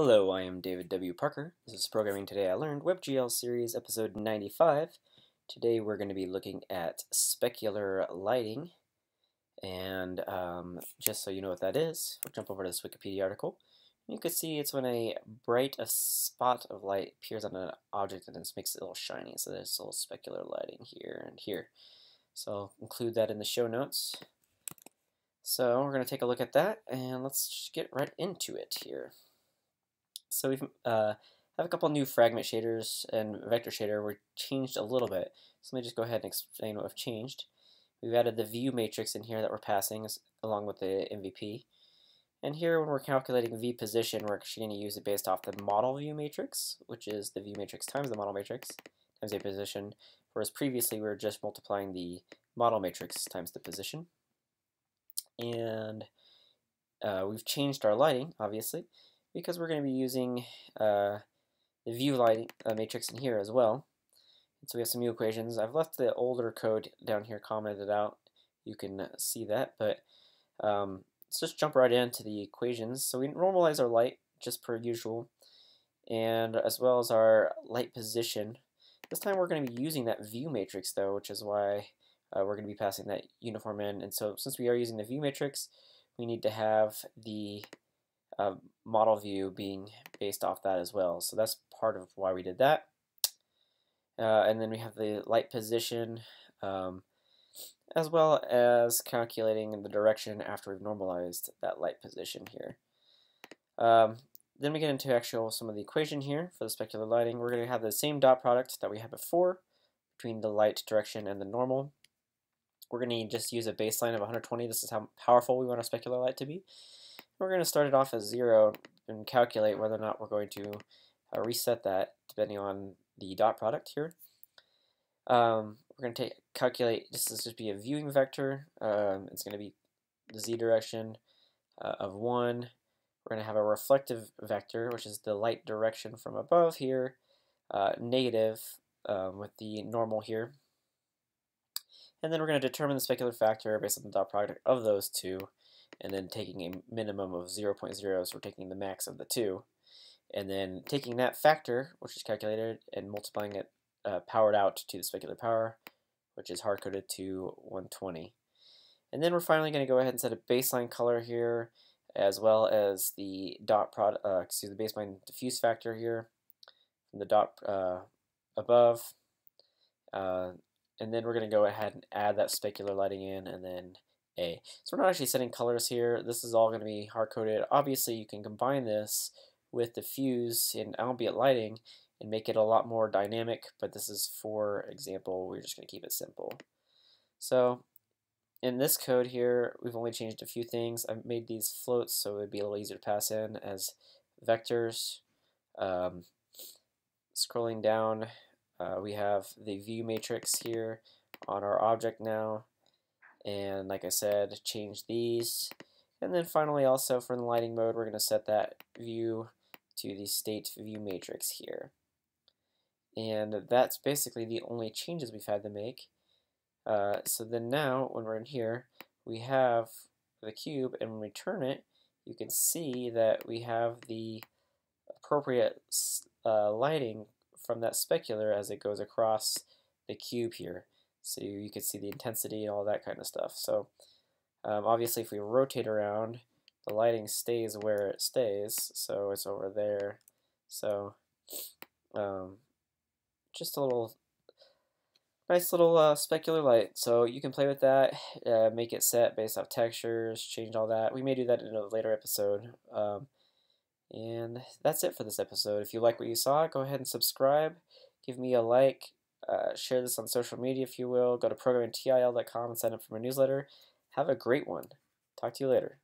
Hello, I am David W. Parker. This is Programming Today I Learned, WebGL Series, Episode 95. Today we're going to be looking at specular lighting. And um, just so you know what that is, we'll jump over to this Wikipedia article. You can see it's when a bright a spot of light appears on an object and it makes it a little shiny. So there's a little specular lighting here and here. So I'll include that in the show notes. So we're going to take a look at that, and let's get right into it here. So we've uh, have a couple new fragment shaders and vertex shader were changed a little bit. So let me just go ahead and explain what we've changed. We've added the view matrix in here that we're passing along with the MVP. And here when we're calculating v position, we're actually going to use it based off the model view matrix, which is the view matrix times the model matrix times a position, whereas previously we were just multiplying the model matrix times the position. And uh, we've changed our lighting, obviously because we're going to be using uh, the view light uh, matrix in here as well. And so we have some new equations. I've left the older code down here commented out. You can see that, but um, let's just jump right into the equations. So we normalize our light just per usual, and as well as our light position. This time we're going to be using that view matrix though, which is why uh, we're going to be passing that uniform in. And so since we are using the view matrix, we need to have the model view being based off that as well. So that's part of why we did that. Uh, and then we have the light position um, as well as calculating the direction after we've normalized that light position here. Um, then we get into actual some of the equation here for the specular lighting. We're going to have the same dot product that we had before between the light direction and the normal. We're going to just use a baseline of 120. This is how powerful we want our specular light to be. We're going to start it off as 0 and calculate whether or not we're going to uh, reset that depending on the dot product here. Um, we're going to take, calculate, this is just be a viewing vector. Um, it's going to be the z direction uh, of 1. We're going to have a reflective vector, which is the light direction from above here, uh, negative um, with the normal here. And then we're going to determine the specular factor based on the dot product of those two and then taking a minimum of 0, 0.0, so we're taking the max of the two, and then taking that factor, which is calculated, and multiplying it uh, powered out to the specular power, which is hard-coded to 120. And then we're finally going to go ahead and set a baseline color here, as well as the dot product, uh, excuse the baseline diffuse factor here from the dot uh, above. Uh, and then we're going to go ahead and add that specular lighting in, and then a. So we're not actually setting colors here. This is all going to be hard-coded. Obviously, you can combine this with diffuse and ambient lighting and make it a lot more dynamic, but this is for example, we're just going to keep it simple. So in this code here, we've only changed a few things. I've made these floats so it would be a little easier to pass in as vectors. Um, scrolling down, uh, we have the view matrix here on our object now. And like I said change these. And then finally also for the lighting mode we're going to set that view to the state view matrix here. And that's basically the only changes we've had to make. Uh, so then now when we're in here we have the cube and when we turn it you can see that we have the appropriate uh, lighting from that specular as it goes across the cube here so you can see the intensity and all that kind of stuff. So um, obviously if we rotate around, the lighting stays where it stays, so it's over there. So um, just a little nice little uh, specular light. So you can play with that, uh, make it set based off textures, change all that. We may do that in a later episode. Um, and that's it for this episode. If you like what you saw, go ahead and subscribe. Give me a like, uh, share this on social media if you will. Go to programmingtil.com and sign up for my newsletter. Have a great one. Talk to you later.